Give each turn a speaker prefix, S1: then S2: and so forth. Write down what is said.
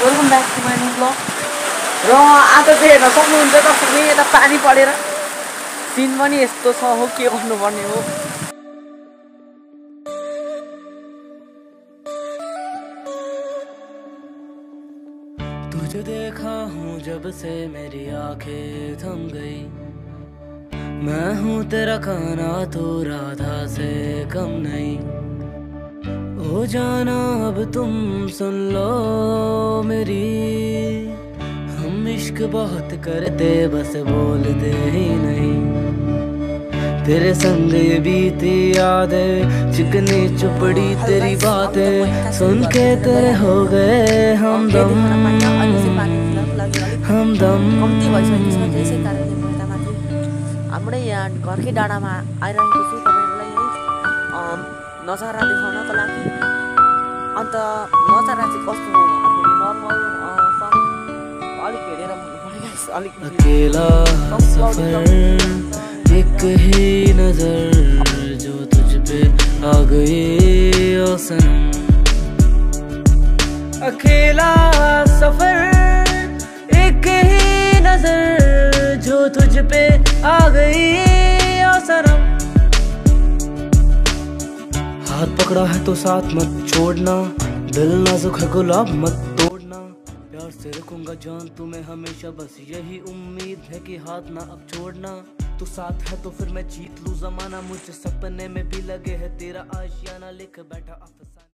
S1: Welcome back to my new blog र आज चाहिँ हेर्न सक्नुहुन्छ तपाईँले यता पानी परेर सिन पनि यस्तो छ हो के गर्नुपर्ने हो।
S2: तुझे देखा हूँ जब से मेरी आंखें थम गई। मैं हूँ तेरा खाना तो राधा से कम नहीं। ओ जाना अब तुम सुन लो मेरी। हम इश्क बहुत करते बस बोलते ही नहीं। तेरे संग ये बीती यादें चिकनी चुपड़ी तेरी बातें सुन के तेरे हो गए हमदम हमदम
S1: कम्ती भइसकेको छ त्यसै कारणले म यता माथि हाम्रै घरकै डाँडामा आइरहेको छु तपाईँहरूलाई नज़ारा देखाउनको लागि चाहिँ कस्तो भन्दाखेरि नर्मल अलिक हेरेर अलिक
S2: अकेला सफ़र एक ही नज़र जो तुझ पे आ गई अकेला सफ़र एक ही नज़र जो तुझ पे आ गई सनम हाथ पकड़ा है तो साथ मत छोड़ना। दिल नाजुक है गुलाब, मत तोड़ना। प्यार से रखूँगा जान, तुम्हें हमेशा बस यही उम्मीद है कि हाथ ना अब छोड़ना। तू साथ है तो फिर मैं जीत लूँ, जमाना मुझे सपने में भी लगे है। तेरा आशियाना लिख बैठा अफसाना।